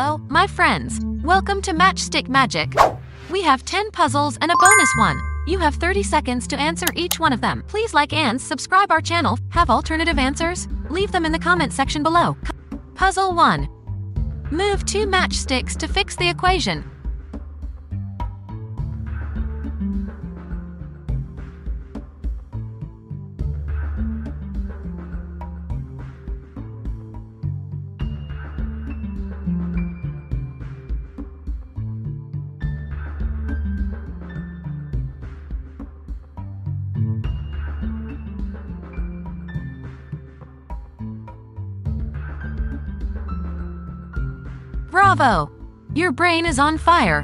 Hello, my friends. Welcome to Matchstick Magic. We have 10 puzzles and a bonus one. You have 30 seconds to answer each one of them. Please like and subscribe our channel. Have alternative answers? Leave them in the comment section below. Puzzle 1. Move two matchsticks to fix the equation. Bravo! Your brain is on fire.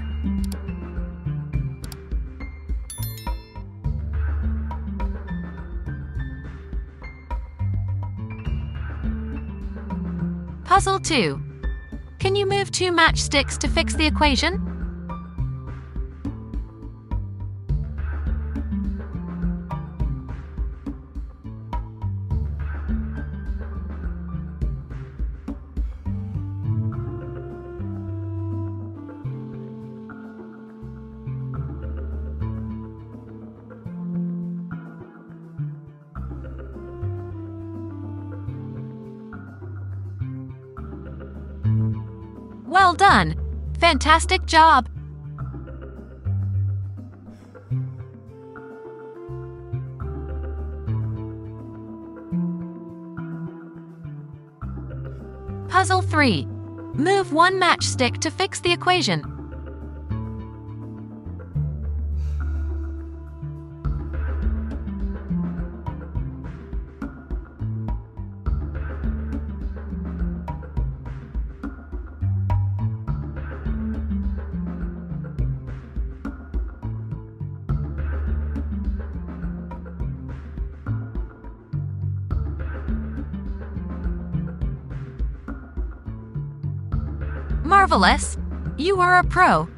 Puzzle 2. Can you move two matchsticks to fix the equation? Well done! Fantastic job! Puzzle 3. Move one matchstick to fix the equation. Marvelous! You are a pro.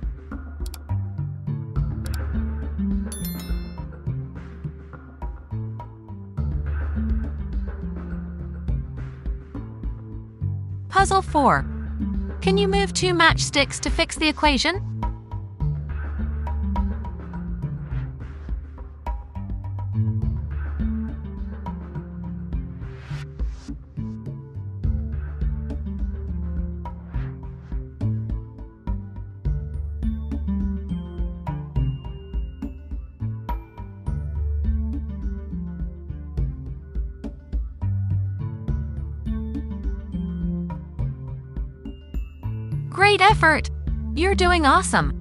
Puzzle 4. Can you move two matchsticks to fix the equation? Great effort! You're doing awesome!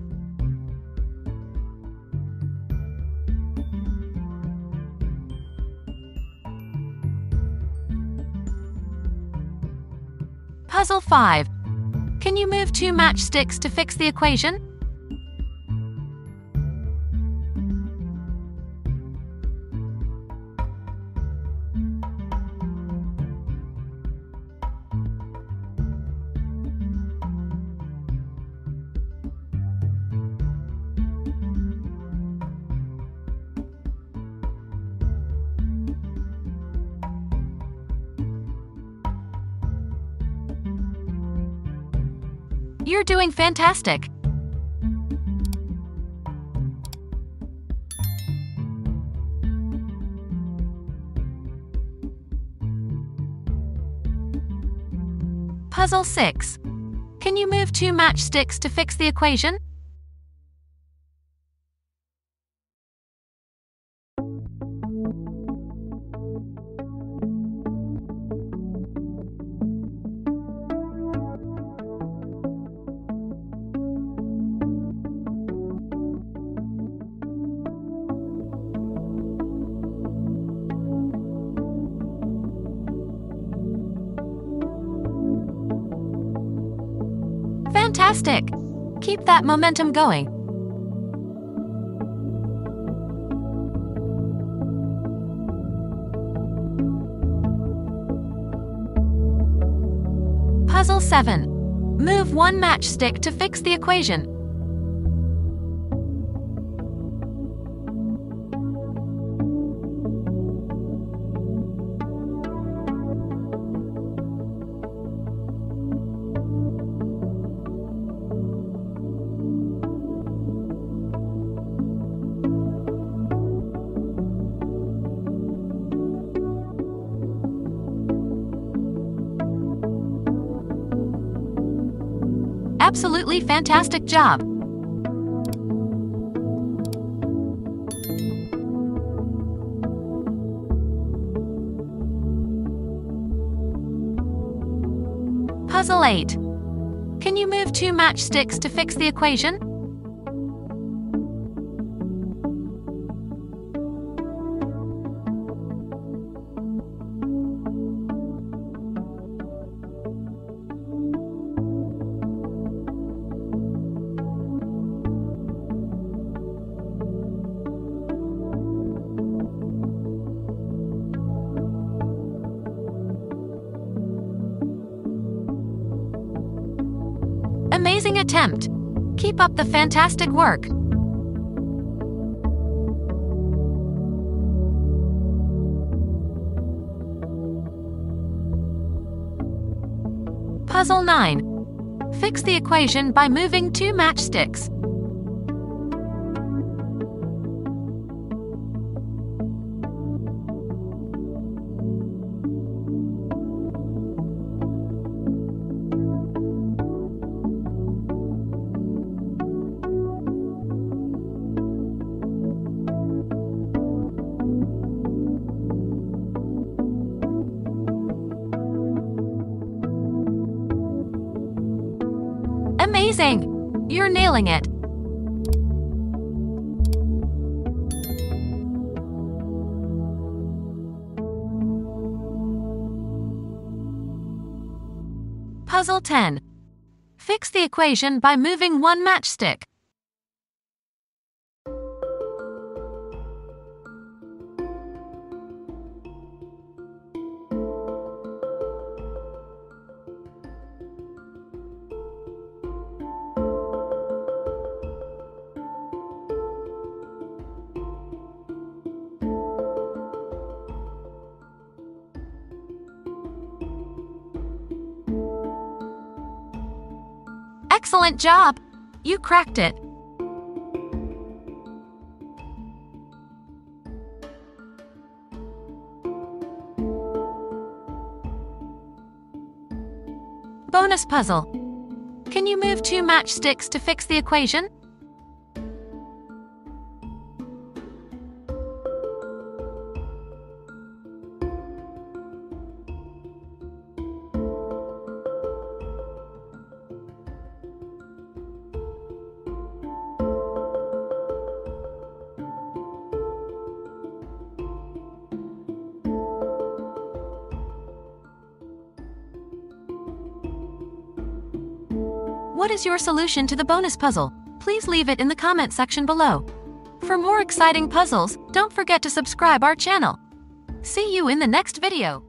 Puzzle 5. Can you move two matchsticks to fix the equation? You're doing fantastic! Puzzle 6. Can you move two matchsticks to fix the equation? Fantastic! Keep that momentum going. Puzzle 7. Move one matchstick to fix the equation. Absolutely fantastic job! Puzzle 8. Can you move two matchsticks to fix the equation? Amazing attempt! Keep up the fantastic work! Puzzle 9. Fix the equation by moving two matchsticks. Amazing! You're nailing it. Puzzle 10. Fix the equation by moving one matchstick. Excellent job! You cracked it. Bonus puzzle. Can you move two matchsticks to fix the equation? What is your solution to the bonus puzzle? Please leave it in the comment section below. For more exciting puzzles, don't forget to subscribe our channel. See you in the next video.